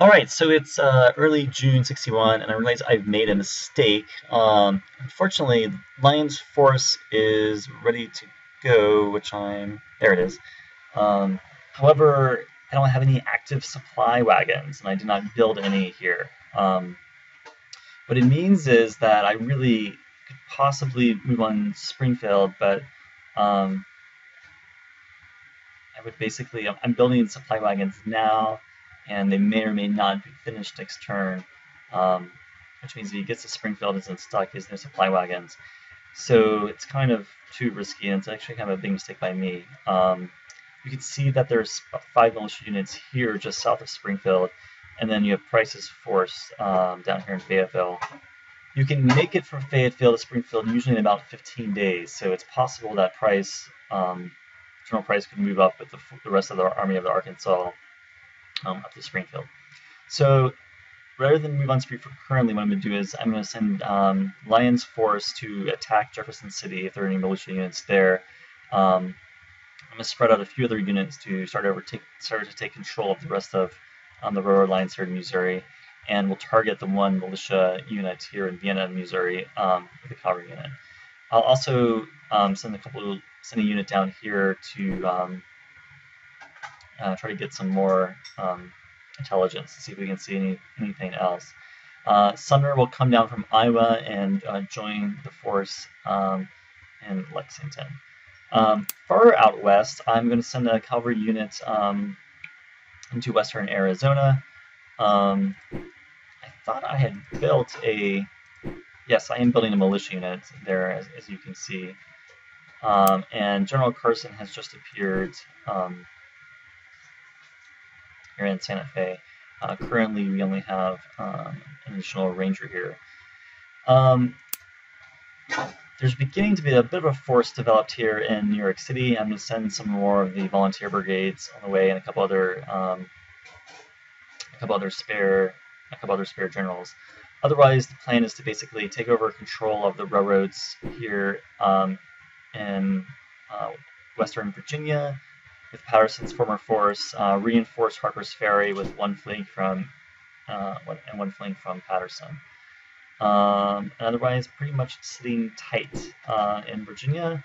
Alright, so it's uh, early June 61, and I realize I've made a mistake. Um, unfortunately, Lyon's Force is ready to go, which I'm... there it is. Um, however, I don't have any active supply wagons, and I did not build any here. Um, what it means is that I really could possibly move on Springfield, but um, I would basically... I'm building supply wagons now, and they may or may not be finished next turn, um, which means if he gets to Springfield isn't stuck, he has no supply wagons. So it's kind of too risky, and it's actually kind of a big mistake by me. Um, you can see that there's five militia units here just south of Springfield, and then you have Price's force um, down here in Fayetteville. You can make it from Fayetteville to Springfield usually in about 15 days, so it's possible that Price, um, General Price, could move up with the, the rest of the Army of the Arkansas um, up to Springfield. So rather than move on Springfield currently, what I'm going to do is I'm going to send um, Lyon's Force to attack Jefferson City if there are any militia units there. Um, I'm going to spread out a few other units to start over take, start to take control of the rest of um, the railroad lines here in Missouri, and we'll target the one militia unit here in Vienna, Missouri, um, with a cavalry unit. I'll also um, send a couple send a unit down here to um, uh, try to get some more um, intelligence, to see if we can see any, anything else. Uh, Sumner will come down from Iowa and uh, join the force um, in Lexington. Um, far out west, I'm going to send a cavalry unit um, into western Arizona. Um, I thought I had built a... Yes, I am building a militia unit there, as, as you can see. Um, and General Carson has just appeared um, here in Santa Fe. Uh, currently, we only have um, an additional ranger here. Um, there's beginning to be a bit of a force developed here in New York City. I'm going to send some more of the volunteer brigades on the way and a couple other um, a couple other spare a couple other spare generals. Otherwise, the plan is to basically take over control of the railroads here um, in uh, Western Virginia, with Patterson's former force, uh, reinforced Harper's Ferry with one flank from uh, and one flank from Patterson. Um, and otherwise, pretty much sitting tight uh, in Virginia.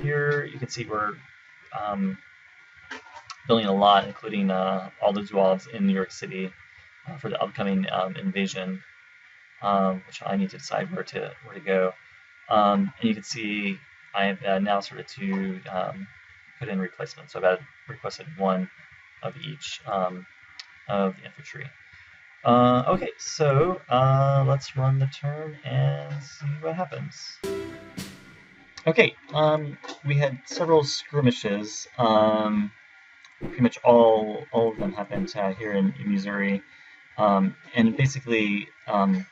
Here you can see we're um, building a lot, including uh, all the Zouaves in New York City uh, for the upcoming um, invasion, um, which I need to decide where to where to go. Um, and you can see I have uh, now started to um, put in replacements. So I've requested one of each um, of the infantry. Uh, okay, so uh, let's run the turn and see what happens. Okay, um, we had several skirmishes. Um, pretty much all all of them happened uh, here in, in Missouri, um, and basically um,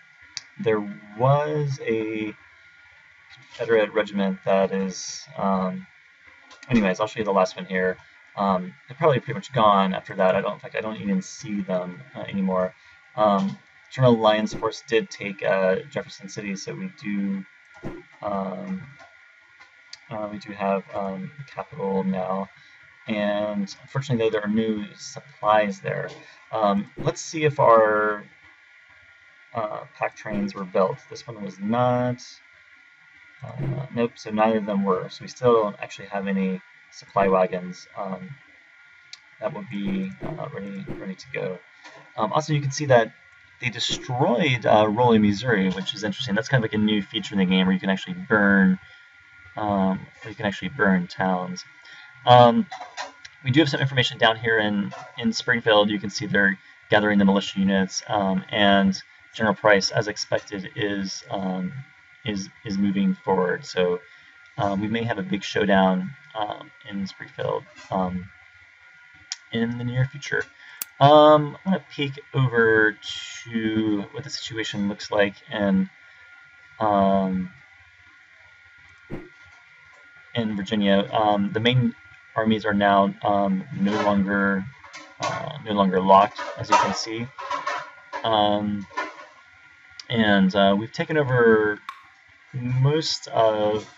there was a Confederate regiment that is um, anyways, I'll show you the last one here. Um, they're probably pretty much gone after that. I don't, in fact, I don't even see them uh, anymore. Um, General Lyon's force did take uh, Jefferson City, so we do um, uh, we do have um, capital now. And unfortunately, though, there are new supplies there. Um, let's see if our uh, pack trains were built. This one was not. Uh, nope, so neither of them were. So we still don't actually have any supply wagons um, that would be uh, ready, ready to go. Um, also, you can see that they destroyed uh, Missouri, which is interesting. That's kind of like a new feature in the game where you can actually burn, um, you can actually burn towns. Um, we do have some information down here in in Springfield. You can see they're gathering the militia units, um, and General Price, as expected, is um, is is moving forward. So um, we may have a big showdown um, in Springfield um, in the near future. Um, I'm going to peek over to what the situation looks like and um, in Virginia. Um, the main armies are now no longer uh, no longer locked, as you can see. And uh, we've taken over most of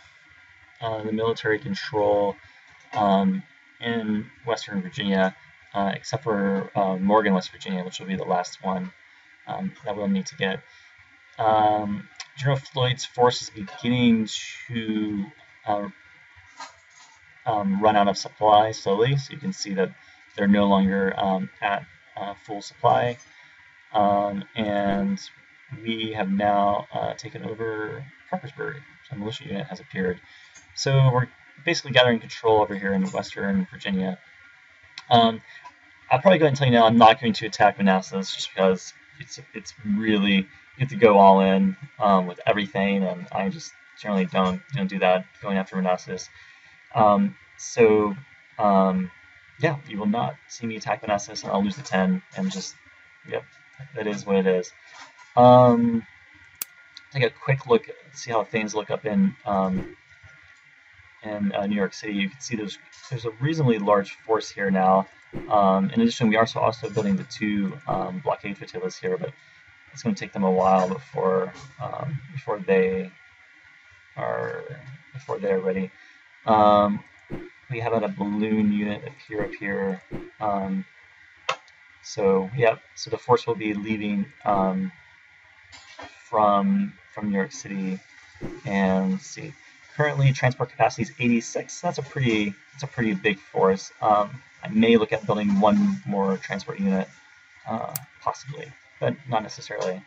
uh, the military control um, in Western Virginia. uh, except for uh, Morgan, West Virginia, which will be the last one um, that we'll need to get. Um, General Floyd's force is beginning to uh, um, run out of supply slowly, so you can see that they're no longer um, at uh, full supply. Um, and we have now uh, taken over Parkersburg. A militia unit has appeared. So we're basically gathering control over here in western Virginia. Um, I'll probably go ahead and tell you now I'm not going to attack Manassas just because it's it's really you have to go all in um, with everything, and I just generally don't don't do that going after Manassas. Um, so um, yeah, you will not see me attack Manassas, and I'll lose the ten, and just yep, that is what it is. Um, take a quick look, see how things look up in um, in uh, New York City. You can see there's there's a reasonably large force here now. Um, in addition, we are also building the two um, blockade flotillas here, but it's going to take them a while before um, before they are before they're ready. Um, we have a balloon unit appear up here. Um, so yeah, so the force will be leaving um, from from New York City, and see. Currently, transport capacity is 86. That's a pretty that's a pretty big force. Um, I may look at building one more transport unit, uh, possibly, but not necessarily.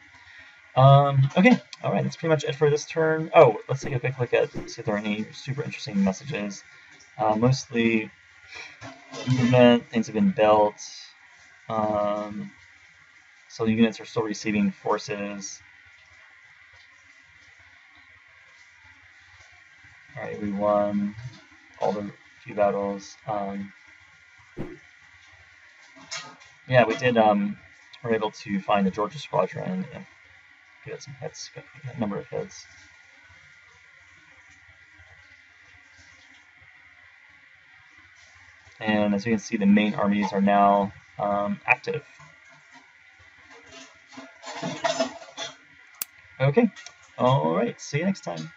Um, okay, all right, that's pretty much it for this turn. Oh, let's take a quick look at see if there are any super interesting messages. Uh, mostly movement, things have been built. Um, so the units are still receiving forces. Alright, we won all the few battles. Um, yeah, we did. Um, we were able to find the Georgia Squadron and get some hits, a number of hits. And as you can see, the main armies are now um, active. Okay, alright, see you next time.